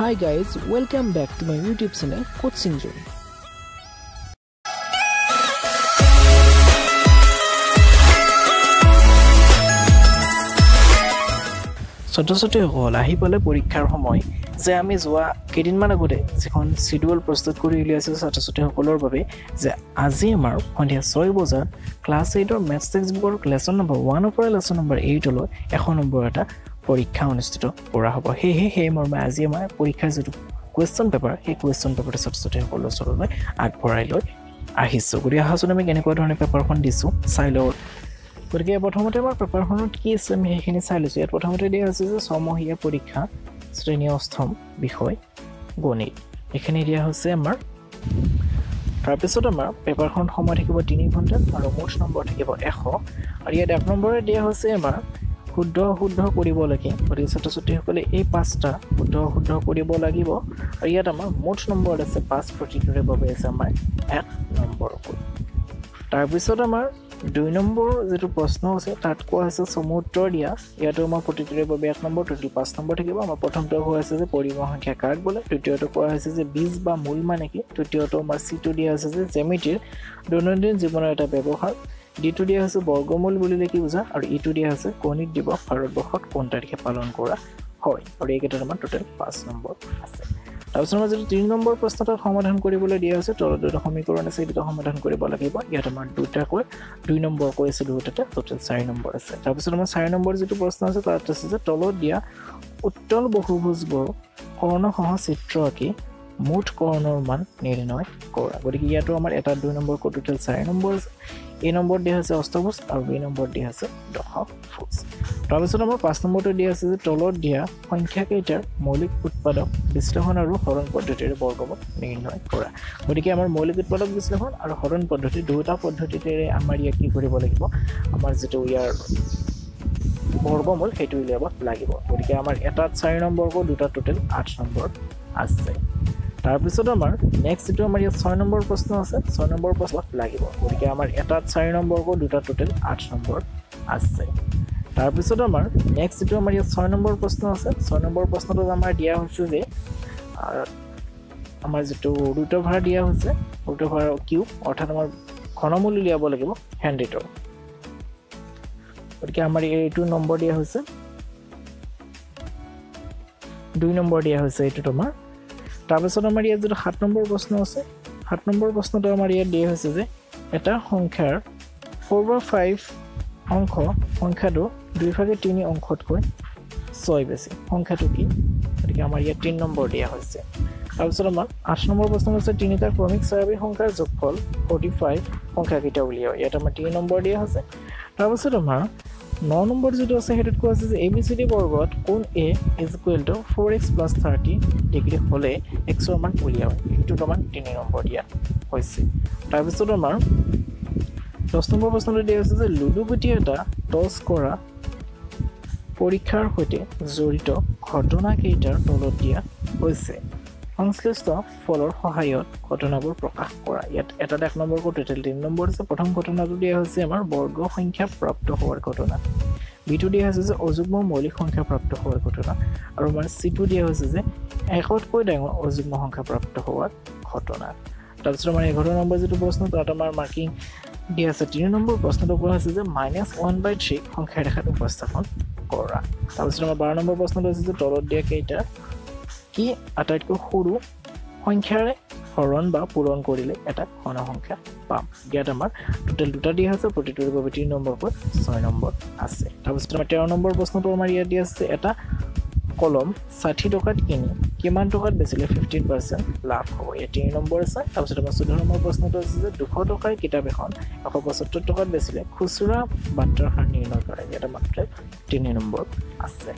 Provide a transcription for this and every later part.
Hi guys, welcome back to my YouTube channel Coaching Zone. ছাত্ৰ ছাত্ৰীসকল আহি পালে পৰীক্ষাৰ সময় যে আমি যোৱা কেইদিনমান আগতে যিখন চিডিউল প্ৰস্তুত কৰি উলিয়াইছোঁ ছাত্ৰ ছাত্ৰীসকলৰ বাবে যে আজি আমাৰ সন্ধিয়া ছয় বজাত ক্লাছ এইটৰ মেথছ টেক্সট বুকৰ লেচন নম্বৰ ওৱানৰ পৰা লেচন নম্বৰ এইটলৈ এশ নম্বৰ এটা পৰীক্ষা অনুষ্ঠিত কৰা হ'ব। সেয়েহে সেই মৰ্মে আজি আমাৰ পৰীক্ষাৰ যিটো কুৱেশ্যন পেপাৰ সেই কুৱেশ্যন পেপাৰটো ছাত্ৰ ছাত্ৰীসকলৰ ওচৰলৈ আগবঢ়াই লৈ আহিছোঁ। গতিকে আহাচোন আমি কেনেকুৱা ধৰণে পেপাৰখন দিছোঁ চাই লওঁ। গতিকে প্ৰথমতে আমাৰ পেপাৰখনত কি আছে আমি সেইখিনি চাই লৈছোঁ। ইয়াত প্ৰথমতে দিয়া হৈছে যে ছমহীয়া পৰীক্ষা শ্ৰেণী অষ্টম বিষয় গণিত। এইখিনি দিয়া হৈছে আমাৰ। তাৰপিছত আমাৰ পেপাৰখনত সময় থাকিব তিনি ঘণ্টা আৰু মুঠ নম্বৰ থাকিব এশ। আৰু ইয়াত এক নম্বৰে দিয়া হৈছে আমাৰ শুদ্ধ শুদ্ধ কৰিব লাগে গতিকে ছাত্ৰ ছাত্ৰীসকলে এই পাঁচটা শুদ্ধ শুদ্ধ কৰিব লাগিব। আৰু ইয়াত আমাৰ মুঠ নম্বৰ আছে পাঁচ প্ৰতিটোৰে বাবে আছে আমাৰ এক নম্বৰকৈ তাৰপিছত আমাৰ দুই নম্বৰ যিটো প্ৰশ্ন আছে তাত কোৱা হৈছে চমু উত্তৰ দিয়া। ইয়াতো আমাৰ প্ৰতিটোৰে বাবে এক নম্বৰ টোটেল পাঁচ নম্বৰ থাকিব। আমাৰ প্ৰথমটো কোৱা হৈছে যে পৰিমাণ সংখ্যা কাক বোলে? দ্বিতীয়টো কোৱা হৈছে যে বীজ বা মূল মানে কি? তৃতীয়টো আমাৰ চিটো দিয়া হৈছে যে জেমিটিৰ দৈনন্দিন জীৱনৰ এটা ব্যৱহাৰ। ডিটো দিয়া হৈছে বৰ্গমূল বুলিলে কি বুজা আৰু ইটো দিয়া হৈছে গণিত দিৱস ভাৰতবৰ্ষত কোন তাৰিখে পালন কৰা হয়? আৰু এইকেইটাত আমাৰ টোটেল পাঁচ নম্বৰ আছে। তাৰপিছত আমাৰ যিটো তিনি নম্বৰ প্ৰশ্নটোত সমাধান কৰিবলৈ দিয়া হৈছে তলত দুটা সমীকৰণ আছে এই দুটা সমাধান কৰিব লাগিব। ইয়াত আমাৰ দুটাকৈ দুই নম্বৰকৈ আছে দুটাতে টোটেল চাৰি নম্বৰ আছে। তাৰপিছত আমাৰ চাৰি নম্বৰ যিটো প্ৰশ্ন আছে তাত আছে যে তলত দিয়া উত্তল বহুভুজবোৰ কৰ্ণসহ চিত্ৰ আঁকি মুঠ কৰ্ণৰ মান নিৰ্ণয় কৰা গতিকে ইয়াতো আমাৰ এটা দুই নম্বৰকৈ টোটেল চাৰি নম্বৰ আছে এই নম্বৰ দিয়া হৈছে অষ্টভুজ আৰু বি নম্বৰ দিয়া আছে দশভুজ। তাৰপিছত আমাৰ পাঁচ নম্বৰটো দিয়া আছে যে তলত দিয়া সংখ্যাকেইটাৰ মৌলিক উৎপাদক বিশ্লেষণ আৰু হৰণ পদ্ধতিৰে বৰ্গমূল নিৰ্ণয় কৰা। গতিকে আমাৰ মৌলিক উৎপাদক বিশ্লেষণ আৰু হৰণ পদ্ধতি দুটা পদ্ধতিৰে আমাৰ ইয়াত কি কৰিব লাগিব? আমাৰ যিটো ইয়াৰ বৰ্গমূল সেইটো উলিয়াব লাগিব। গতিকে আমাৰ এটাত চাৰি নম্বৰকৈ দুটা টোটেল আঠ নম্বৰ আছে। তাৰপিছত আমাৰ নেক্সট যিটো আমাৰ ইয়াত ছয় নম্বৰ প্ৰশ্ন আছে। ছয় নম্বৰ প্ৰশ্ন লাগিব। গতিকে আমাৰ এটাত চাৰি নম্বৰকৈ দুটা টোটেল আঠ নম্বৰ আছে। তাৰপিছত আমাৰ নেক্সট যিটো আমাৰ ইয়াত ছয় নম্বৰ প্ৰশ্ন আছে। ছয় নম্বৰ প্ৰশ্নটোত আমাৰ দিয়া হৈছে যে আমাৰ যিটো ৰুটভাৰ দিয়া হৈছে ৰুটভাৰ কিউ অৰ্থাৎ আমাৰ ঘনমূল উলিয়াব লাগিব হেণ্ড্ৰিটৰ গতিকে আমাৰ এইটো নম্বৰ দিয়া হৈছে। দুই নম্বৰ দিয়া হৈছে এইটোত আমাৰ তাৰপিছত আমাৰ ইয়াত যিটো সাত নম্বৰ প্ৰশ্ন আছে সাত নম্বৰ প্ৰশ্নটো আমাৰ ইয়াত দিয়া হৈছে যে এটা সংখ্যাৰ ফ'ৰ বা ফাইভ অংশ সংখ্যাটো দুইভাগে তিনি অংশতকৈ ছয় বেছি। সংখ্যাটো কি? গতিকে আমাৰ ইয়াত তিনি নম্বৰ দিয়া হৈছে। তাৰপিছত আমাৰ আঠ নম্বৰ প্ৰশ্ন হৈছে তিনিটা ক্ৰমিক স্বাভাৱিক সংখ্যাৰ যোগফল ফৰ্টি ফাইভ সংখ্যাকেইটা উলিয়াওঁ। ইয়াত আমাৰ তিনি নম্বৰ দিয়া হৈছে। তাৰপিছত আমাৰ ন নম্বৰ যিটো আছে সেইটোত কোৱা আছে যে এ বি চি ডি বৰ্গত কোন এ is equal to four x plus thirty degree হ'লে এক্সৰ মান উলিয়াওঁ সেইটোত আমাৰ তিনি নম্বৰ দিয়া হৈছে। তাৰপিছত আমাৰ দহ নম্বৰ প্ৰশ্নটো দিয়া হৈছে যে লুডু গুটি এটা টছ কৰা পৰীক্ষাৰ সৈতে জড়িত ঘটনাকেইটাৰ তলত দিয়া হৈছে। সংশ্লিষ্ট ফলৰ সহায়ত ঘটনাবোৰ প্ৰকাশ কৰা। ইয়াত এটাত এক নম্বৰকৈ টোটেল তিনি নম্বৰ আছে প্ৰথম ঘটনাটো দিয়া হৈছে আমাৰ বৰ্গ সংখ্যা প্ৰাপ্ত হোৱাৰ ঘটনা। বিটো দিয়া হৈছে যে অযুগ্ম মৌলিক সংখ্যা প্ৰাপ্ত হোৱাৰ ঘটনা। আৰু আমাৰ চিটো দিয়া হৈছে যে এশতকৈ ডাঙৰ অযুগ্ম সংখ্যা প্ৰাপ্ত হোৱাৰ ঘটনা। তাৰপিছত আমাৰ এঘাৰ নম্বৰ যিটো প্ৰশ্ন তাত আমাৰ মাৰ্কিং দিয়া আছে। তিনি নম্বৰ প্ৰশ্নটো কোৱা হৈছে যে মাইনাছ ওৱান বাই থ্ৰী সংখ্যা ৰেখাত উপস্থাপন কৰা। তাৰপিছত আমাৰ বাৰ নম্বৰ প্ৰশ্নটো হৈছে যে তলত দিয়া কেইটা কি আটাইতকৈ সৰু সংখ্যাৰে হৰণ বা পূৰণ কৰিলে এটা ঘন সংখ্যা পাম। ইয়াত আমাৰ টোটেল দুটা দিয়া হৈছে প্ৰতিটোৰ বাবে তিনি নম্বৰকৈ ছয় নম্বৰ আছে। তাৰপিছত আমাৰ তেৰ নম্বৰ প্ৰশ্নটো আমাৰ ইয়াত দিয়া আছে এটা কলম ষাঠি টকাত কিনি কিমান টকাত বেচিলে ফিফটিন পাৰ্চেণ্ট লাভ হ'ব? ইয়াত তিনি নম্বৰ আছে তাৰপিছত আমাৰ চৈধ্য নম্বৰ প্ৰশ্নটো আছে যে দুশ টকাৰ কিতাপ এখন এশ পঁচত্তৰ টকাত বেচিলে খুচুৰা বাৰ্তাৰ হাৰ নিৰ্ণয় কৰে। ইয়াত মাত্ৰ তিনি নম্বৰ আছে।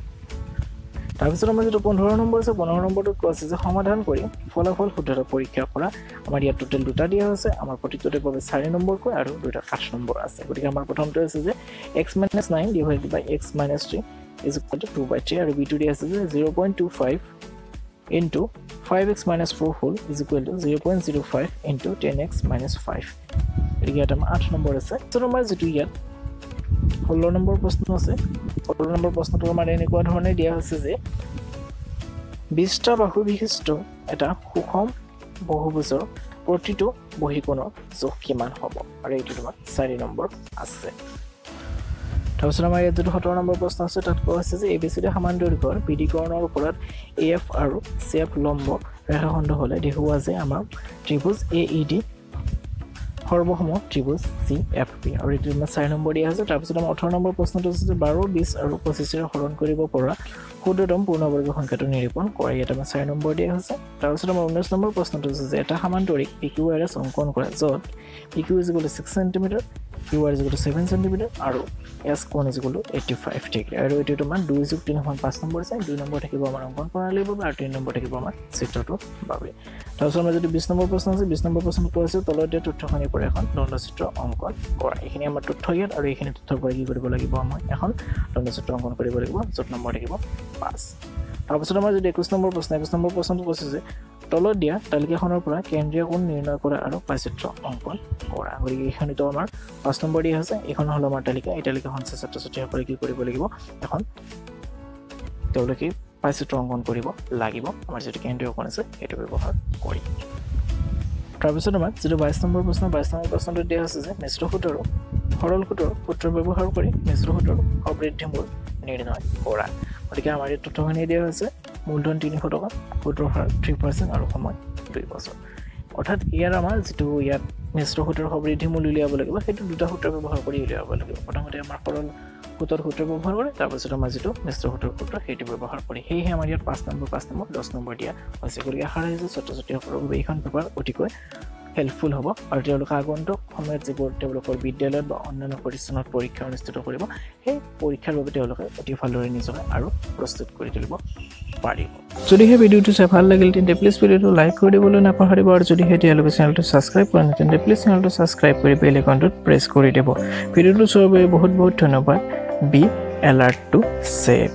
তাৰপিছত আমাৰ যিটো পোন্ধৰ নম্বৰ আছে পোন্ধৰ নম্বৰটোত কোৱা আছে যে সমাধান কৰি ফলাফল শুদ্ধতা পৰীক্ষা কৰা আমাৰ ইয়াত টোটেল দুটা দিয়া হৈছে আমাৰ প্ৰতিটোতে বাবে চাৰি নম্বৰকৈ আৰু দুটা আঠ নম্বৰ আছে। গতিকে আমাৰ প্ৰথমটো আছে যে x minus nine divide by x minus three is equal to two by three আৰু বিটো দিয়া আছে যে zero' point two five into five x minus four হ'ল is equal to zero' point zero' five into ten x minus five গতিকে ইয়াত আমাৰ আঠ নম্বৰ আছে। আমাৰ যিটো ইয়াত ষোল্ল নম্বৰ প্ৰশ্ন আছে। ষোল্ল নম্বৰ প্ৰশ্নটো আমাৰ এনেকুৱা ধৰণে দিয়া হৈছে যে বিছটা বাহু বিশিষ্ট এটা সুষম বহুভুজৰ প্ৰতিটো বহীকোণৰ জোখ কিমান হ'ব? আৰু এইটো তোমাৰ চাৰি নম্বৰ আছে। তাৰপিছত আমাৰ ইয়াত যিটো সোতৰ নম্বৰ প্ৰশ্ন আছে তাত কোৱা হৈছে যে এ বি চি ডি সমান দৈৰ্ঘ্যৰ বিধিকৰণৰ ওপৰত এ এফ আৰু চি এফ লম্ব ৰেখাখণ্ড হ'লে দেখুওৱা যে আমাৰ ত্ৰিভুজ এ ই ডি সৰ্বসম ত্ৰিভুজ চি এফ পি। আৰু এইটো আমাৰ চাৰি নম্বৰ দিয়া আছে। তাৰপিছত আমাৰ ওঠৰ নম্বৰ প্ৰশ্নটো হৈছে যে বাৰ বিছ আৰু পঁচিছেৰে হৰণ কৰিব পৰা ক্ষুদ্ৰতম পূৰ্ণবৰ্গ সংখ্যাটো নিৰূপণ কৰে। ইয়াত আমাৰ চাৰি নম্বৰ দিয়া হৈছে। তাৰপিছত আমাৰ ঊনৈছ নম্বৰ প্ৰশ্নটো হৈছে যে এটা সামান্তৰিক পি কিউ আৰ অংকন কৰা য'ত P Q is six centimetre Q R is equal to seven centimetre আৰু এছ কোন is equal to eighty five degree আৰু এইটো তোমাৰ দুই যুগ তিনি সমান পাঁচ নম্বৰ আছে দুই নম্বৰ থাকিব আমাৰ অংকন প্ৰণালীৰ বাবে আৰু তিনি নম্বৰ থাকিব আমাৰ চিত্ৰটোৰ বাবে। তাৰপিছত আমাৰ যদি বিছ নম্বৰ প্ৰশ্ন আছে বিছ নম্বৰ প্ৰশ্ন কোৱা হৈছে তলত দিয়া তথ্যখিনিৰ পৰা এখন দণ্ডচিত্ৰ অংকন কৰা। এইখিনি আমাৰ তথ্য ইয়াত আৰু এইখিনি তথ্যৰ পৰা কি কৰিব লাগিব আমাৰ এখন দণ্ডচিত্ৰ অংকন কৰিব লাগিব য'ত নম্বৰ থাকিব পাঁচ। তাৰপিছত আমাৰ যদি একৈছ নম্বৰ প্ৰশ্ন একৈছ নম্বৰ প্ৰশ্নটো কৈছে যে তলত দিয়া তালিকাখনৰ পৰা কেন্দ্ৰীয় কোণ নিৰ্ণয় কৰা আৰু পাইচিত্ৰ অংকন কৰা। গতিকে এইখনিতো আমাৰ পাঁচ নম্বৰ দিয়া হৈছে এইখন হ'ল আমাৰ তালিকা। এই তালিকাখন ছাত্ৰ ছাত্ৰীসকলে কি কৰিব লাগিব? এখন তেওঁলোকে পাইচিত্ৰ অংকন কৰিব লাগিব। আমাৰ যিটো কেন্দ্ৰীয় কোণ আছে সেইটো ব্যৱহাৰ কৰি। তাৰপিছত আমাক যিটো বাইছ নম্বৰ প্ৰশ্ন বাইছ নম্বৰ প্ৰশ্নটো দিয়া হৈছে যে মিশ্ৰ সূতৰ সৰল সূতৰ সূত্ৰ ব্যৱহাৰ কৰি মিশ্ৰ সূতৰ সমৃদ্ধিমূল নিৰ্ণয় কৰা। গতিকে আমাৰ এই তথ্যখিনি দিয়া হৈছে মূলধন তিনিশ টকা সূত্ৰৰ হাৰ থ্ৰী পাৰ্চেণ্ট আৰু সময় দুই বছৰ। অৰ্থাৎ ইয়াৰ আমাৰ যিটো ইয়াত মিশ্ৰ সূত্ৰৰ সমৃদ্ধিমূল উলিয়াব লাগিব সেইটো দুটা সূত্ৰ ব্যৱহাৰ কৰি উলিয়াব লাগিব। প্ৰথমতে আমাৰ সৰল সূতৰ সূত্ৰ ব্যৱহাৰ কৰে তাৰপিছত আমাৰ যিটো মিশ্ৰ সূত্ৰৰ সূত্ৰ সেইটো ব্যৱহাৰ কৰি সেয়েহে আমাৰ ইয়াত পাঁচ নম্বৰ পাঁচ নম্বৰ দহ নম্বৰ দিয়া হৈছে। গতিকে আশা ৰাখিছোঁ ছাত্ৰ ছাত্ৰীসকলৰ বাবে এইখন পেপাৰ অতিকৈ হেল্পফুল হ'ব। আৰু তেওঁলোকে আগন্তুক সময়ত যিবোৰ তেওঁলোকৰ বিদ্যালয়ত বা অন্যান্য প্ৰতিষ্ঠানত পৰীক্ষা অনুষ্ঠিত কৰিব সেই পৰীক্ষাৰ বাবে তেওঁলোকে অতি ভালদৰে নিজকে আৰু প্ৰস্তুত কৰি তুলিব পাৰিব। যদিহে ভিডিঅ'টো চাই ভাল লাগিল তেন্তে প্লিজ ভিডিঅ'টো লাইক কৰি দিবলৈ নাপাহৰিব আৰু যদিহে তেওঁলোকে চেনেলটো ছাবস্ক্ৰাইব কৰা নাই তেন্তে প্লিজ চেনেলটো ছাবস্ক্ৰাইব কৰি বেল একাউণ্টত প্ৰেছ কৰি দিব। ভিডিঅ'টো চোৱাৰ বাবে বহুত বহুত ধন্যবাদ। B alert two save